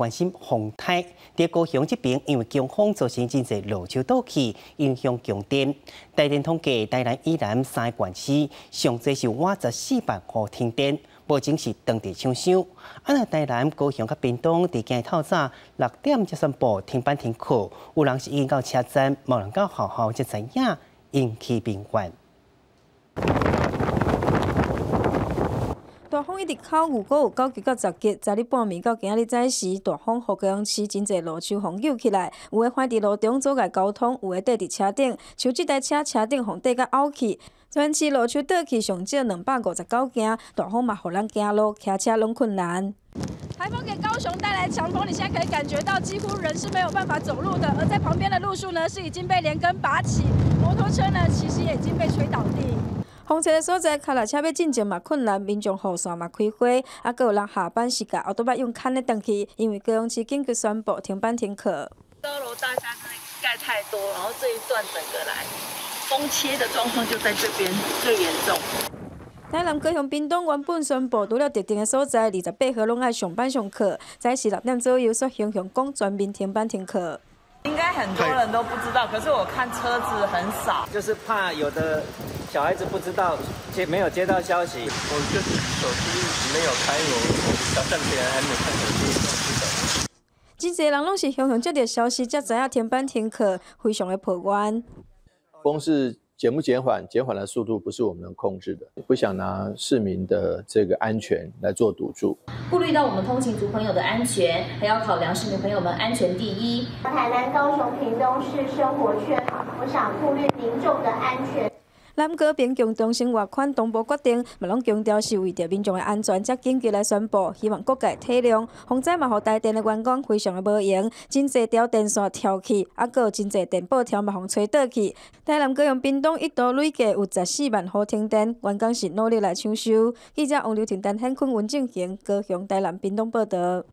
关心洪台。伫高雄这边，因为强风造成真侪路树倒去，影响供电。台电统计，台南以南三个县市，上最是挖十四百户停电，目前是当地抢修。啊，那台南、高雄、甲屏东，伫今日透早六点才宣布停班停课，有人是已经到车站，无人到学校才知影，引起民怨。大风一直靠，如果有九级到十级，昨日半暝到今日早时，大风互高雄市真侪路树风扭起来，有诶翻伫路中阻碍交通，有诶缀伫车顶，像即台车车顶风缀甲凹去，全市路树倒去上少两百五十九件，大风嘛互咱行路、骑车拢困难。台风给高雄带来强风，你现在可以感觉到几乎人是没有办法走路的，而在旁边的路树呢是已经被连根拔起，摩托车呢其实也已经被吹倒地。风车的所在，卡拉车要进前嘛困难，民众雨伞嘛开花，啊，搁有人下班时间，后都要用牵的登去，因为高雄市紧急宣布停班停课。高楼大厦真的盖太多，然后这一段整个来风切的状况就在这边最严重。台南高雄屏东原本宣布，除了特定的所在，二十八号拢爱上班上课，在十六点左右，说雄雄讲全面停班停课。应该很多人都不知道，可是我看车子很少，就是怕有的小孩子不知道接没有接到消息。我就是手机没有开，我小站起来还没有看手机。真侪人拢是雄雄接到消息才知影停班停课，非常的破关。光是。减不减缓，减缓的速度不是我们能控制的。不想拿市民的这个安全来做赌注。顾虑到我们通勤族朋友的安全，还要考量市民朋友们安全第一。台南、高雄、屏东市生活圈，我想顾虑民众的安全。南高边境中心外款同步决定，嘛拢强调是为着民众的安全，才紧急来宣布，希望各界体谅。洪灾嘛，互台电的员工非常的无用，真侪条电线跳去，啊，搁有真侪电报条嘛，互吹倒去。台南高雄屏东一度累计有十四万户停电，员工是努力来抢修。记者王刘婷、陈汉坤、文正贤，高雄台南冰冻报道。